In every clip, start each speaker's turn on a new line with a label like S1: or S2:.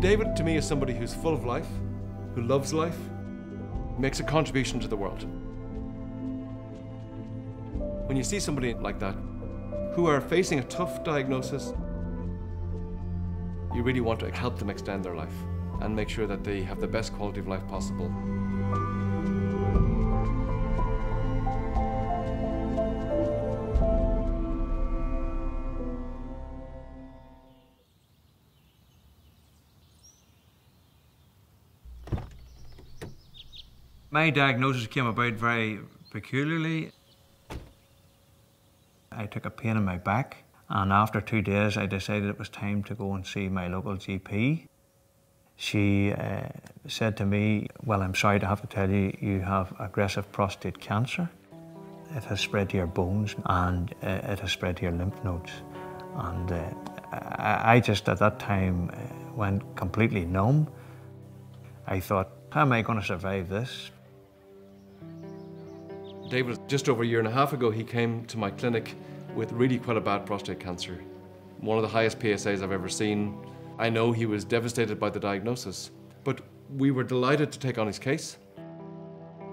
S1: David to me is somebody who's full of life, who loves life, makes a contribution to the world. When you see somebody like that, who are facing a tough diagnosis, you really want to help them extend their life and make sure that they have the best quality of life possible.
S2: My diagnosis came about very peculiarly. I took a pain in my back, and after two days, I decided it was time to go and see my local GP. She uh, said to me, Well, I'm sorry to have to tell you, you have aggressive prostate cancer. It has spread to your bones and uh, it has spread to your lymph nodes. And uh, I, I just at that time uh, went completely numb. I thought, How am I going to survive this?
S1: David, just over a year and a half ago, he came to my clinic with really quite a bad prostate cancer. One of the highest PSAs I've ever seen. I know he was devastated by the diagnosis, but we were delighted to take on his case.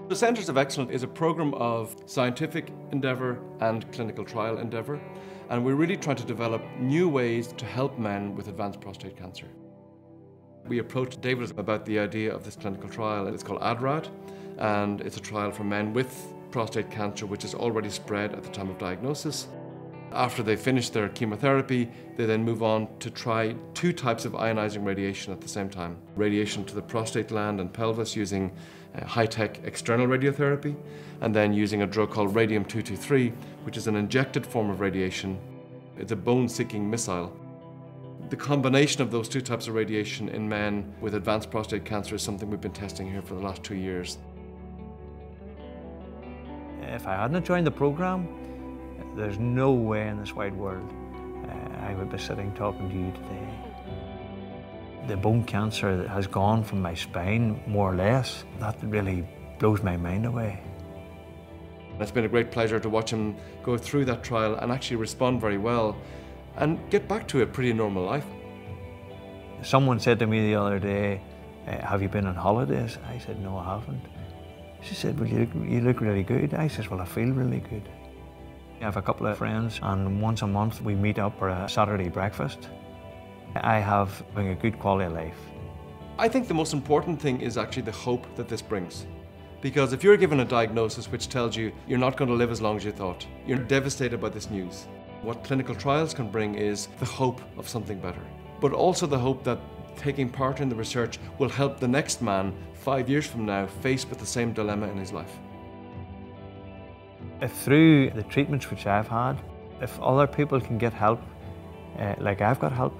S1: The Centres of Excellence is a program of scientific endeavour and clinical trial endeavour, and we're really trying to develop new ways to help men with advanced prostate cancer. We approached David about the idea of this clinical trial, and it's called ADRRAD, and it's a trial for men with prostate cancer which is already spread at the time of diagnosis. After they finish their chemotherapy, they then move on to try two types of ionizing radiation at the same time. Radiation to the prostate gland and pelvis using uh, high-tech external radiotherapy, and then using a drug called radium-223, which is an injected form of radiation. It's a bone-seeking missile. The combination of those two types of radiation in men with advanced prostate cancer is something we've been testing here for the last two years.
S2: If I hadn't joined the program, there's no way in this wide world uh, I would be sitting talking to you today. The bone cancer that has gone from my spine, more or less, that really blows my mind away.
S1: It's been a great pleasure to watch him go through that trial and actually respond very well and get back to a pretty normal life.
S2: Someone said to me the other day, uh, have you been on holidays? I said, no, I haven't. She said, well, you look, you look really good. I said, well, I feel really good. I have a couple of friends and once a month we meet up for a Saturday breakfast. I have a good quality of life.
S1: I think the most important thing is actually the hope that this brings. Because if you're given a diagnosis which tells you you're not going to live as long as you thought, you're devastated by this news. What clinical trials can bring is the hope of something better, but also the hope that taking part in the research will help the next man five years from now faced with the same dilemma in his life.
S2: If through the treatments which I've had, if other people can get help, uh, like I've got help,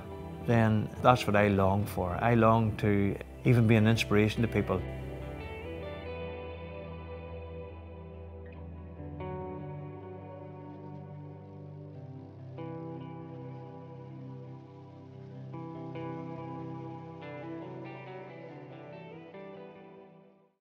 S2: then that's what I long for. I long to even be an inspiration to people